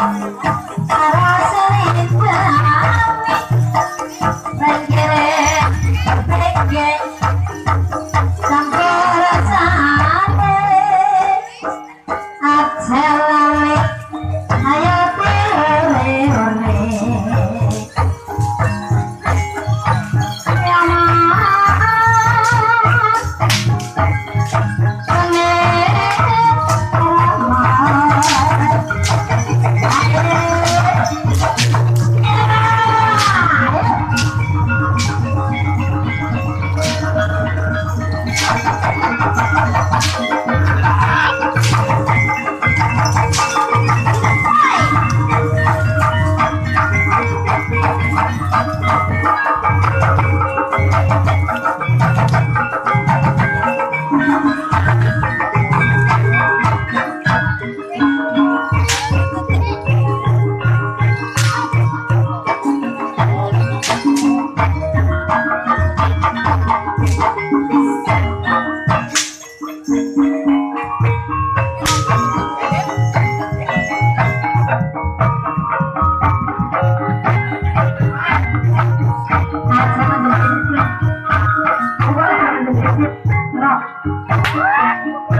Bye. Sampai